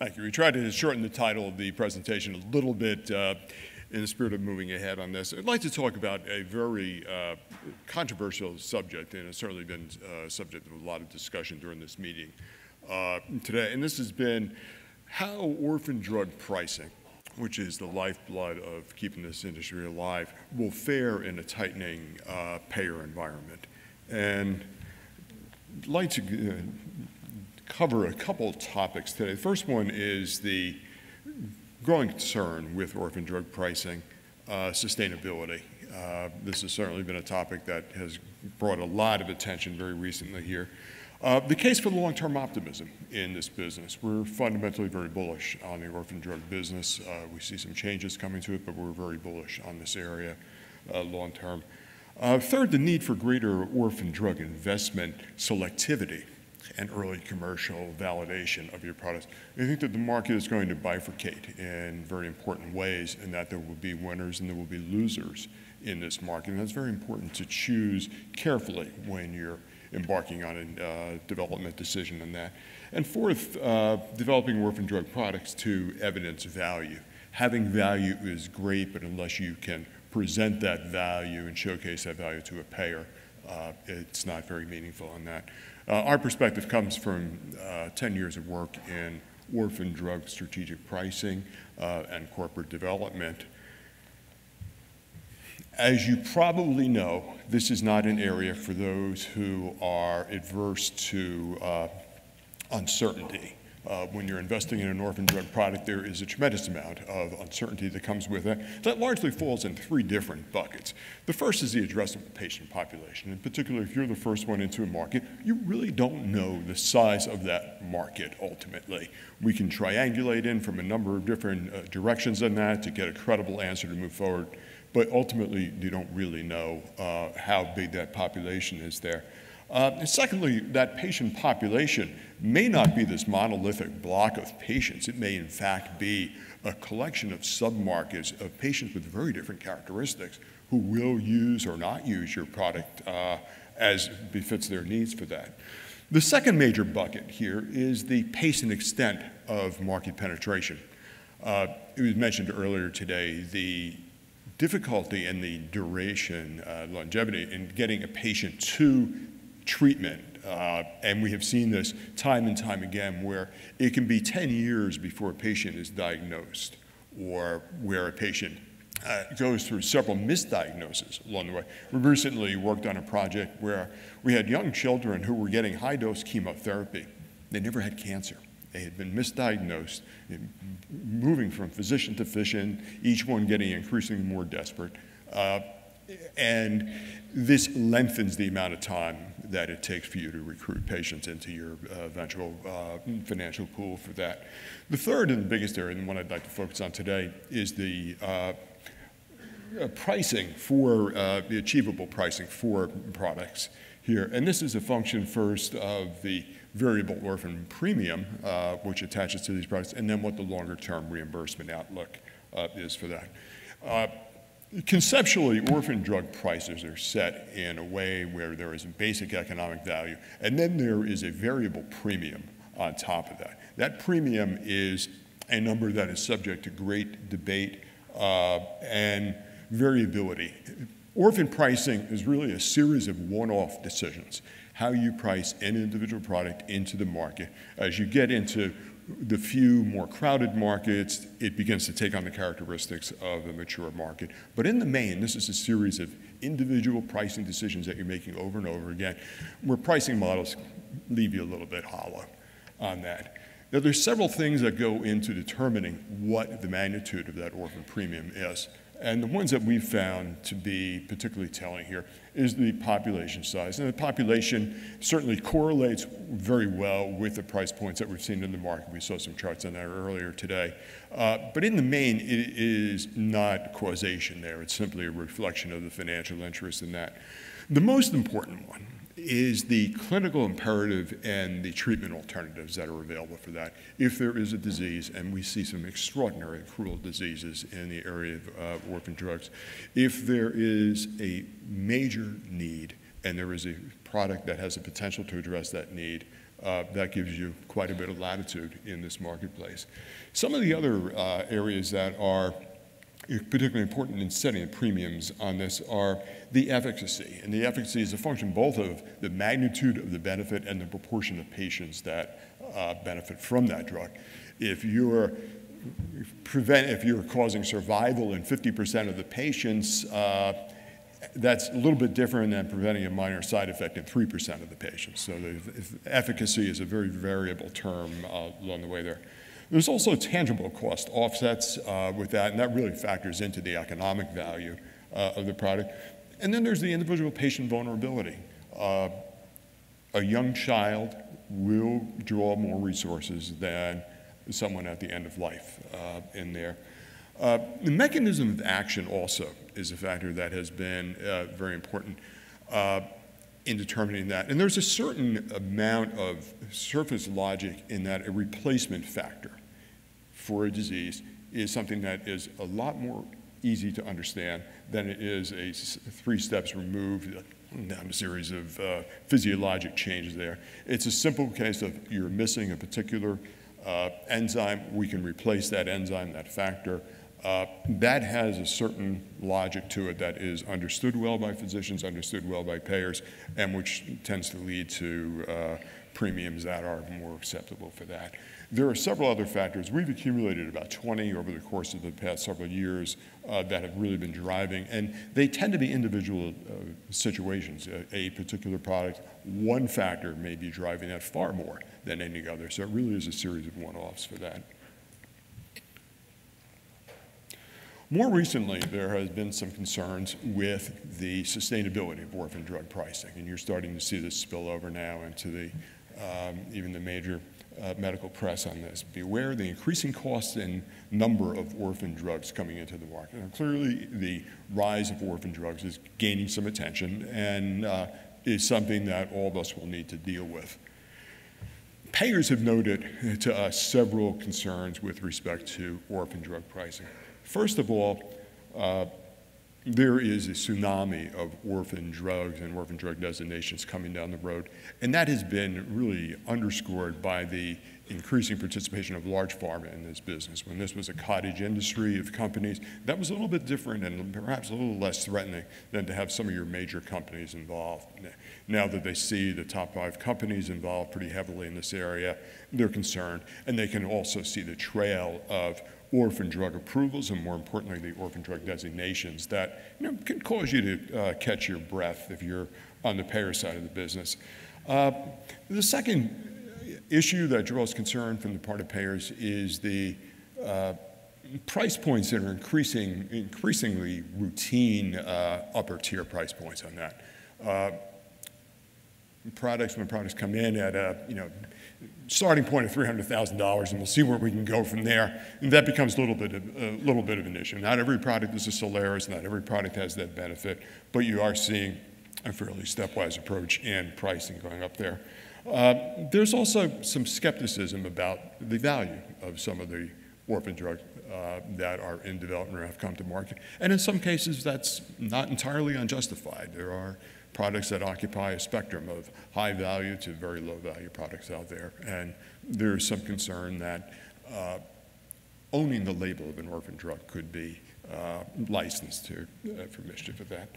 Thank you. We tried to shorten the title of the presentation a little bit uh, in the spirit of moving ahead on this. I'd like to talk about a very uh, controversial subject, and it's certainly been uh, subject of a lot of discussion during this meeting uh, today. And this has been how orphan drug pricing, which is the lifeblood of keeping this industry alive, will fare in a tightening uh, payer environment. And I'd like to uh, cover a couple topics today. The first one is the growing concern with orphan drug pricing, uh, sustainability. Uh, this has certainly been a topic that has brought a lot of attention very recently here. Uh, the case for long-term optimism in this business. We're fundamentally very bullish on the orphan drug business. Uh, we see some changes coming to it, but we're very bullish on this area uh, long-term. Uh, third, the need for greater orphan drug investment selectivity and early commercial validation of your products. I think that the market is going to bifurcate in very important ways and that there will be winners and there will be losers in this market. And that's very important to choose carefully when you're embarking on a uh, development decision on that. And fourth, uh, developing orphan drug products to evidence value. Having value is great, but unless you can present that value and showcase that value to a payer, uh, it's not very meaningful on that. Uh, our perspective comes from uh, 10 years of work in orphan drug strategic pricing uh, and corporate development. As you probably know, this is not an area for those who are adverse to uncertainty. Uh, when you're investing in an orphan drug product, there is a tremendous amount of uncertainty that comes with it. That largely falls in three different buckets. The first is the addressable patient population. In particular, if you're the first one into a market, you really don't know the size of that market ultimately. We can triangulate in from a number of different uh, directions on that to get a credible answer to move forward, but ultimately, you don't really know uh, how big that population is there. Uh, secondly, that patient population may not be this monolithic block of patients. It may, in fact, be a collection of submarkets of patients with very different characteristics who will use or not use your product uh, as befits their needs for that. The second major bucket here is the pace and extent of market penetration. Uh, it was mentioned earlier today, the difficulty and the duration, uh, longevity in getting a patient to treatment. Uh, and we have seen this time and time again where it can be 10 years before a patient is diagnosed or where a patient uh, goes through several misdiagnoses along the way. We recently worked on a project where we had young children who were getting high dose chemotherapy. They never had cancer. They had been misdiagnosed, moving from physician to physician, each one getting increasingly more desperate. Uh, and this lengthens the amount of time that it takes for you to recruit patients into your uh, eventual uh, financial pool for that. The third and the biggest area, and the one I'd like to focus on today, is the uh, uh pricing for uh, the achievable pricing for products here. And this is a function first of the variable orphan premium, which attaches to these products, and then what the longer term reimbursement outlook is for that. Conceptually, orphan drug prices are set in a way where there is a basic economic value, and then there is a variable premium on top of that. That premium is a number that is subject to great debate uh, and variability. Orphan pricing is really a series of one-off decisions, how you price an individual product into the market. As you get into the few more crowded markets, it begins to take on the characteristics of a mature market. But in the main, this is a series of individual pricing decisions that you're making over and over again, where pricing models leave you a little bit hollow on that. Now, there's several things that go into determining what the magnitude of that orphan premium is. And the ones that we've found to be particularly telling here is the population size. And the population certainly correlates very well with the price points that we've seen in the market. We saw some charts on that earlier today. Uh, but in the main, it is not causation there. It's simply a reflection of the financial interest in that. The most important one is the clinical imperative and the treatment alternatives that are available for that if there is a disease, and we see some extraordinary cruel diseases in the area of uh, orphan drugs, if there is a major need and there is a product that has the potential to address that need, uh, that gives you quite a bit of latitude in this marketplace. Some of the other uh, areas that are particularly important in setting the premiums on this are the efficacy. And the efficacy is a function both of the magnitude of the benefit and the proportion of patients that uh, benefit from that drug. If you're prevent if you're causing survival in 50% of the patients, uh, that's a little bit different than preventing a minor side effect in 3% of the patients. So the efficacy is a very variable term uh, along the way there. There's also tangible cost offsets uh, with that, and that really factors into the economic value uh, of the product. And then there's the individual patient vulnerability. Uh, a young child will draw more resources than someone at the end of life uh, in there. Uh, the mechanism of action also is a factor that has been uh, very important in determining that. And there's a certain amount of surface logic in that a replacement factor for a disease is something that is a lot more easy to understand than it is a three steps removed down a series of uh, physiologic changes there. It's a simple case of you're missing a particular uh, enzyme. We can replace that enzyme, that factor. Uh, that has a certain logic to it that is understood well by physicians, understood well by payers, and which tends to lead to uh, premiums that are more acceptable for that. There are several other factors. We've accumulated about 20 over the course of the past several years uh, that have really been driving, and they tend to be individual uh, situations. A, a, particular product, one factor may be driving that far more than any other. So it really is a series of one-offs for that. More recently, there has been some concerns with the sustainability of orphan drug pricing, and you're starting to see this spill over now into the um, even the major uh, medical press on this. Beware the increasing cost and number of orphan drugs coming into the market. Now, clearly, the rise of orphan drugs is gaining some attention and uh, is something that all of us will need to deal with. Payers have noted to us several concerns with respect to orphan drug pricing. First of all, uh, there is a tsunami of orphan drugs and orphan drug designations coming down the road. And that has been really underscored by the increasing participation of large pharma in this business. When this was a cottage industry of companies, that was a little bit different and perhaps a little less threatening than to have some of your major companies involved. Now that they see the top five companies involved pretty heavily in this area, they're concerned. And they can also see the trail of orphan drug approvals and more importantly the orphan drug designations that you know, can cause you to uh, catch your breath if you're on the payer side of the business. Uh, the second issue that draws concern from the part of payers is the uh, price points that are increasing, increasingly routine uh, upper tier price points on that. Uh, products, when products come in at a, you know, starting point of $300,000 and we'll see where we can go from there. And that becomes a little bit of, a little bit of an issue. Not every product is a Soliris, not every product has that benefit, but you are seeing a fairly stepwise approach in pricing going up there. Uh, there's also some skepticism about the value of some of the orphan drugs uh, that are in development or have come to market. And in some cases, that's not entirely unjustified. There are products that occupy a spectrum of high value to very low value products out there. And there's some concern that uh, owning the label of an orphan drug could be uh, licensed to, uh, for mischief of that.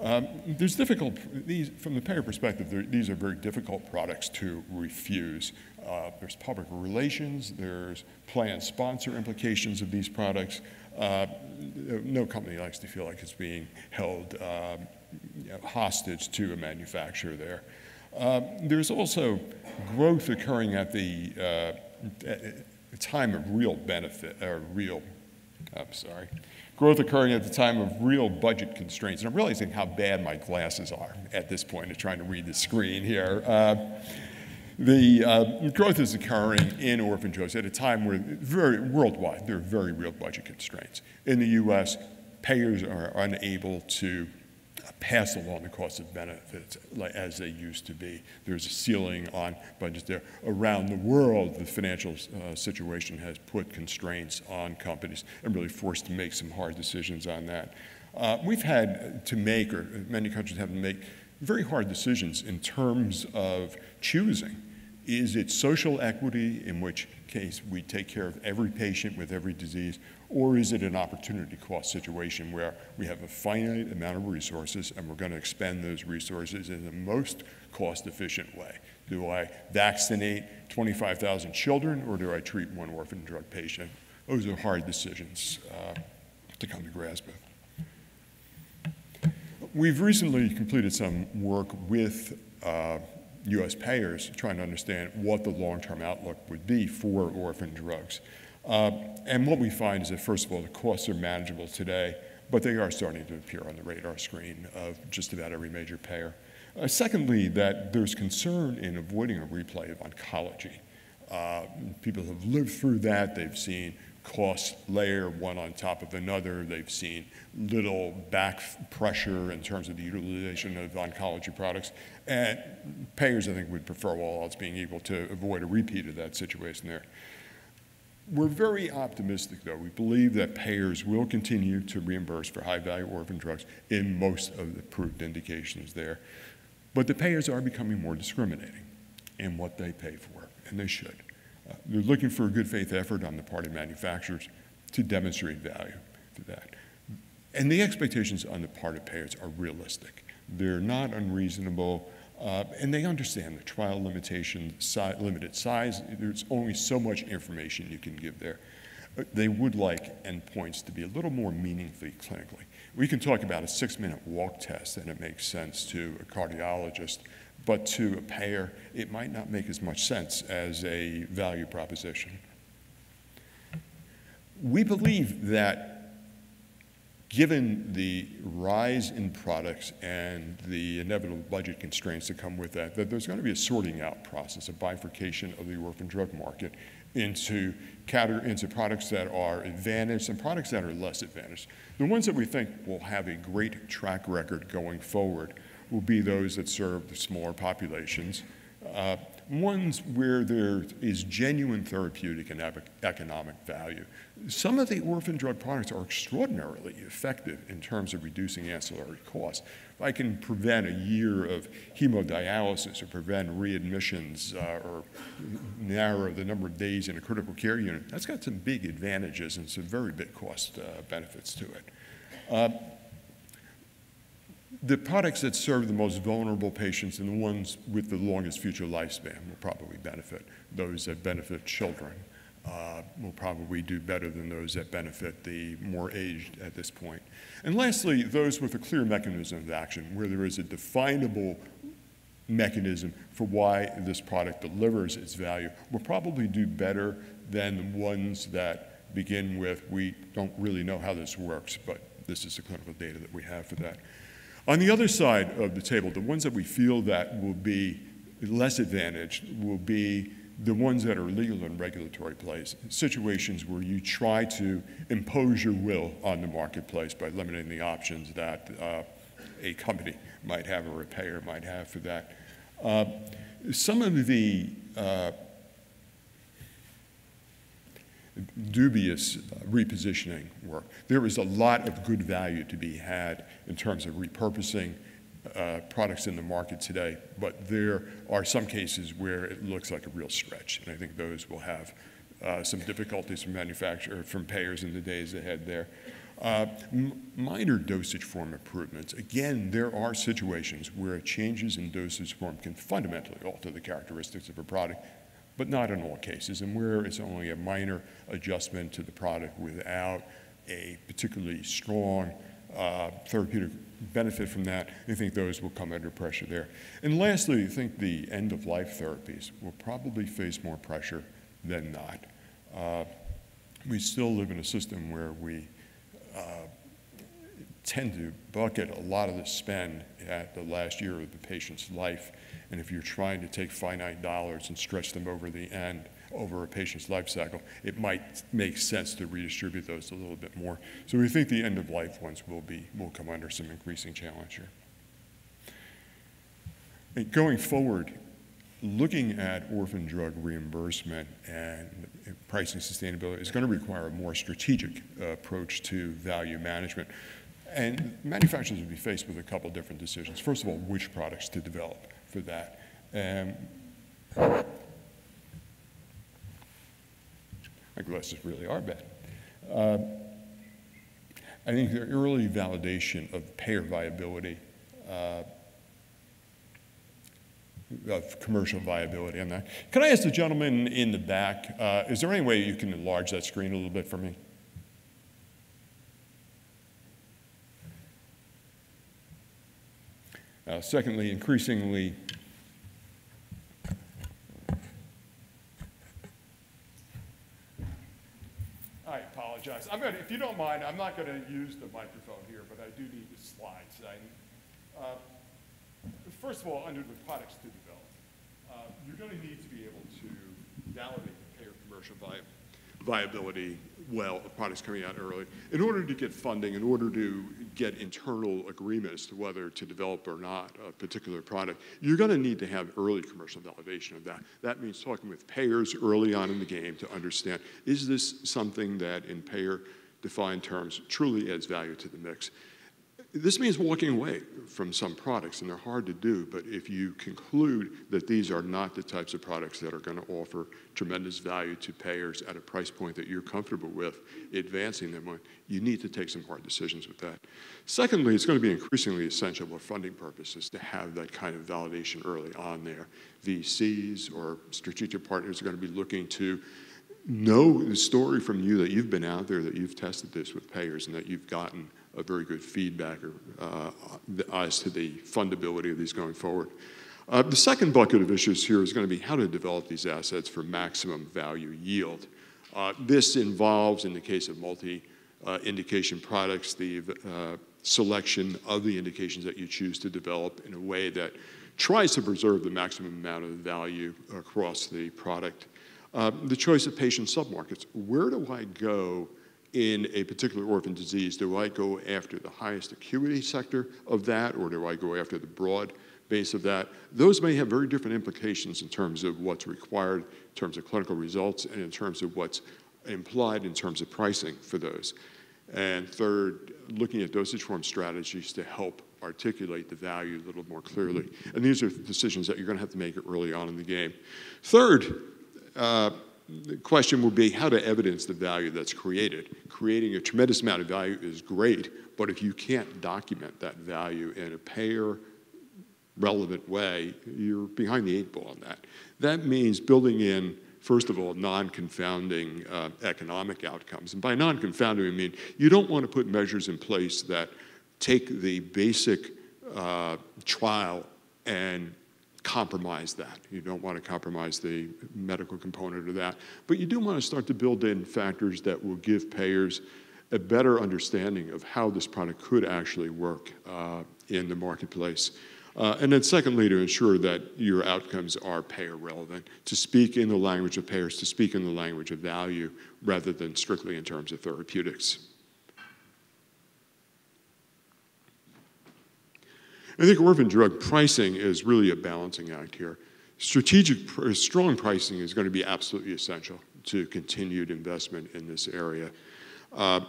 Um, there's difficult, these, from the payer perspective, these are very difficult products to refuse. Uh, there's public relations, there's plan sponsor implications of these products. Uh, no company likes to feel like it's being held um, you know, hostage to a manufacturer there. Uh, there's also growth occurring at the uh, time of real benefit, or real, I'm sorry, growth occurring at the time of real budget constraints. And I'm realizing how bad my glasses are at this point of trying to read the screen here. Uh, the uh, growth is occurring in orphan drugs at a time where very worldwide there are very real budget constraints. In the U.S., payers are unable to pass along the cost of benefits as they used to be. There's a ceiling on budgets there. Around the world, the financial uh, situation has put constraints on companies and really forced to make some hard decisions on that. Uh, we've had to make, or many countries have to make, very hard decisions in terms of choosing Is it social equity, in which case we take care of every patient with every disease, or is it an opportunity cost situation where we have a finite amount of resources and we're going to expend those resources in the most cost efficient way? Do I vaccinate 25,000 children or do I treat one orphan drug patient? Those are hard decisions uh, to come to grasp with. We've recently completed some work with uh, U.S. payers trying to understand what the long-term outlook would be for orphan drugs. Uh, and what we find is that, first of all, the costs are manageable today, but they are starting to appear on the radar screen of just about every major payer. Uh, secondly, that there's concern in avoiding a replay of oncology. Uh, people have lived through that. They've seen costs layer one on top of another. They've seen little back pressure in terms of the utilization of oncology products. And payers, I think, would prefer all else being able to avoid a repeat of that situation there. We're very optimistic, though. We believe that payers will continue to reimburse for high-value orphan drugs in most of the approved indications there. But the payers are becoming more discriminating in what they pay for, and they should. They're looking for a good faith effort on the part of manufacturers to demonstrate value for that. And the expectations on the part of payers are realistic. They're not unreasonable. Uh, and they understand the trial limitation, si limited size. There's only so much information you can give there. Uh, they would like endpoints to be a little more meaningfully clinically. We can talk about a six-minute walk test, and it makes sense to a cardiologist, but to a payer, it might not make as much sense as a value proposition. We believe that given the rise in products and the inevitable budget constraints that come with that, that there's going to be a sorting out process, a bifurcation of the orphan drug market into, into products that are advantaged and products that are less advantaged. The ones that we think will have a great track record going forward will be those that serve the smaller populations, uh, ones where there is genuine therapeutic and economic value. Some of the orphan drug products are extraordinarily effective in terms of reducing ancillary costs. If I can prevent a year of hemodialysis or prevent readmissions uh, or narrow the number of days in a critical care unit, that's got some big advantages and some very big cost uh, benefits to it. The products that serve the most vulnerable patients and the ones with the longest future lifespan will probably benefit. Those that benefit children uh, will probably do better than those that benefit the more aged at this point. And lastly, those with a clear mechanism of action, where there is a definable mechanism for why this product delivers its value, will probably do better than the ones that begin with, we don't really know how this works, but this is the clinical data that we have for that. On the other side of the table, the ones that we feel that will be less advantaged will be the ones that are legal and regulatory plays, situations where you try to impose your will on the marketplace by limiting the options that uh, a company might have or a payer might have for that. Uh, some of the uh, dubious repositioning work. There is a lot of good value to be had in terms of repurposing uh, products in the market today, but there are some cases where it looks like a real stretch, and I think those will have uh, some difficulties from manufacturer, from payers in the days ahead there. Uh, minor dosage form improvements. Again, there are situations where changes in dosage form can fundamentally alter the characteristics of a product but not in all cases. And where it's only a minor adjustment to the product without a particularly strong uh, therapeutic benefit from that, I think those will come under pressure there. And lastly, I think the end-of-life therapies will probably face more pressure than not. Uh, we still live in a system where we uh, tend to bucket a lot of the spend at the last year of the patient's life and if you're trying to take finite dollars and stretch them over the end, over a patient's life cycle, it might make sense to redistribute those a little bit more. So we think the end of life ones will be will come under some increasing challenge here. And going forward, looking at orphan drug reimbursement and pricing sustainability is going to require a more strategic uh, approach to value management. And manufacturers would be faced with a couple different decisions. First of all, which products to develop for that. Um, my glasses really are bad. Uh, I think the early validation of payer viability, uh, of commercial viability on that. Can I ask the gentleman in the back, uh, is there any way you can enlarge that screen a little bit for me? Uh, secondly, increasingly, I apologize. I'm going to, if you don't mind, I'm not going to use the microphone here, but I do need the slides. I, uh, first of all, under the products to develop, uh, you're going to need to be able to validate the payer commercial viability viability well of products coming out early. In order to get funding, in order to get internal agreement as to whether to develop or not a particular product, you're going to need to have early commercial validation of that. That means talking with payers early on in the game to understand, is this something that in payer defined terms truly adds value to the mix? This means walking away from some products, and they're hard to do, but if you conclude that these are not the types of products that are going to offer tremendous value to payers at a price point that you're comfortable with advancing them on, you need to take some hard decisions with that. Secondly, it's going to be increasingly essential for funding purposes to have that kind of validation early on there. VCs or strategic partners are going to be looking to know the story from you that you've been out there, that you've tested this with payers, and that you've gotten a very good feedback uh, as to the fundability of these going forward. Uh, the second bucket of issues here is going to be how to develop these assets for maximum value yield. Uh, this involves, in the case of multi-indication products, the uh, selection of the indications that you choose to develop in a way that tries to preserve the maximum amount of value across the product. Uh, the choice of patient submarkets. Where do I go in a particular orphan disease, do I go after the highest acuity sector of that, or do I go after the broad base of that? Those may have very different implications in terms of what's required, in terms of clinical results, and in terms of what's implied in terms of pricing for those. And third, looking at dosage form strategies to help articulate the value a little more clearly. And these are decisions that you're going to have to make early on in the game. Third, uh, the question will be how to evidence the value that's created. Creating a tremendous amount of value is great, but if you can't document that value in a payer relevant way, you're behind the eight ball on that. That means building in, first of all, non confounding uh, economic outcomes. And by non confounding, I mean you don't want to put measures in place that take the basic uh, trial and compromise that. You don't want to compromise the medical component of that. But you do want to start to build in factors that will give payers a better understanding of how this product could actually work uh, in the marketplace. Uh, and then secondly, to ensure that your outcomes are payer relevant, to speak in the language of payers, to speak in the language of value, rather than strictly in terms of therapeutics. I think orphan drug pricing is really a balancing act here. Strategic, strong pricing is going to be absolutely essential to continued investment in this area. Uh,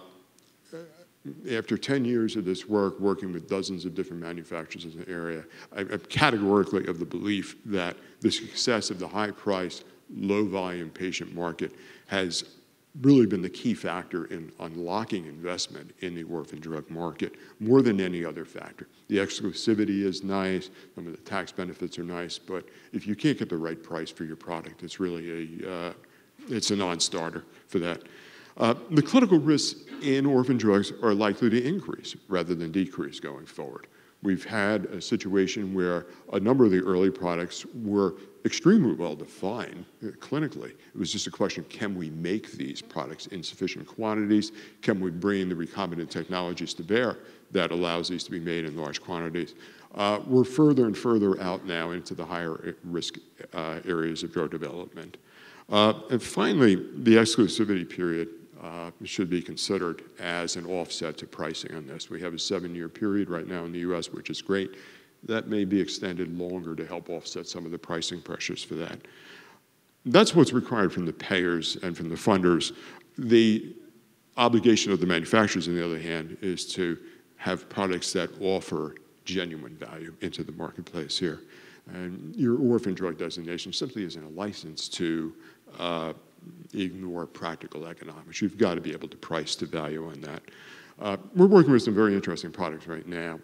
after 10 years of this work, working with dozens of different manufacturers in the area, I'm categorically of the belief that the success of the high price, low volume patient market has really been the key factor in unlocking investment in the orphan drug market more than any other factor. The exclusivity is nice, some of the tax benefits are nice, but if you can't get the right price for your product, it's really a, uh, it's a non-starter for that. Uh, the clinical risks in orphan drugs are likely to increase rather than decrease going forward. We've had a situation where a number of the early products were extremely well defined uh, clinically. It was just a question, can we make these products in sufficient quantities? Can we bring the recombinant technologies to bear that allows these to be made in large quantities? Uh, we're further and further out now into the higher uh, risk uh, areas of drug development. Uh, and finally, the exclusivity period uh, should be considered as an offset to pricing on this. We have a seven-year period right now in the U.S., which is great. That may be extended longer to help offset some of the pricing pressures for that. That's what's required from the payers and from the funders. The obligation of the manufacturers, on the other hand, is to have products that offer genuine value into the marketplace here. And your orphan drug designation simply isn't a license to uh, ignore practical economics. You've got to be able to price to value on that. Uh, we're working with some very interesting products right now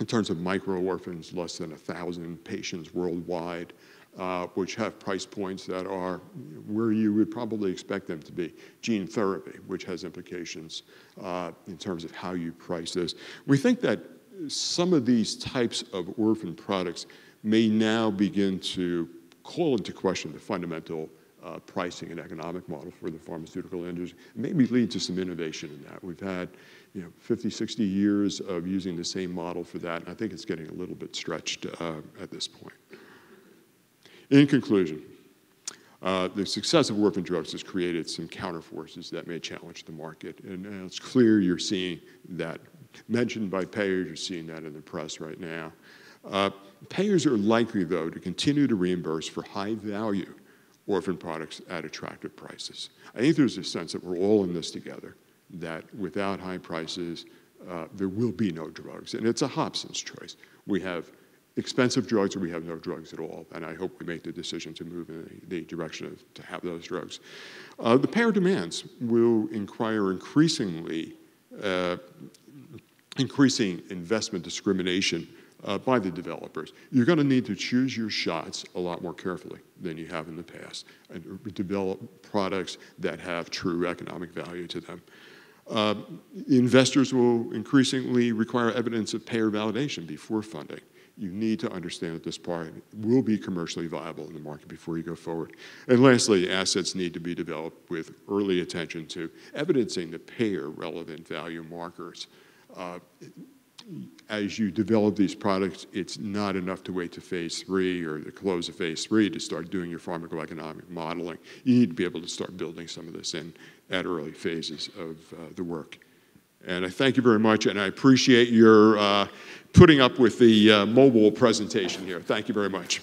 in terms of micro orphans, less than a thousand patients worldwide, uh, which have price points that are where you would probably expect them to be. Gene therapy, which has implications uh, in terms of how you price this. We think that some of these types of orphan products may now begin to call into question the fundamental uh, pricing and economic model for the pharmaceutical industry, maybe lead to some innovation in that. We've had you know, 50, 60 years of using the same model for that, and I think it's getting a little bit stretched uh, at this point. In conclusion, uh, the success of orphan drugs has created some counterforces that may challenge the market, and, and it's clear you're seeing that mentioned by payers, you're seeing that in the press right now. Uh, payers are likely, though, to continue to reimburse for high value orphan products at attractive prices. I think there's a sense that we're all in this together, that without high prices, uh, there will be no drugs. And it's a Hobson's choice. We have expensive drugs or we have no drugs at all. And I hope we make the decision to move in the, direction of to have those drugs. Uh, the payer demands will inquire increasingly, uh, increasing investment discrimination uh, by the developers. You're going to need to choose your shots a lot more carefully than you have in the past and develop products that have true economic value to them. Uh, investors will increasingly require evidence of payer validation before funding. You need to understand that this product will be commercially viable in the market before you go forward. And lastly, assets need to be developed with early attention to evidencing the payer relevant value markers. Uh, as you develop these products, it's not enough to wait to phase three or the close of phase three to start doing your pharmacoeconomic modeling. You need to be able to start building some of this in at early phases of uh, the work. And I thank you very much, and I appreciate your uh, putting up with the uh, mobile presentation here. Thank you very much.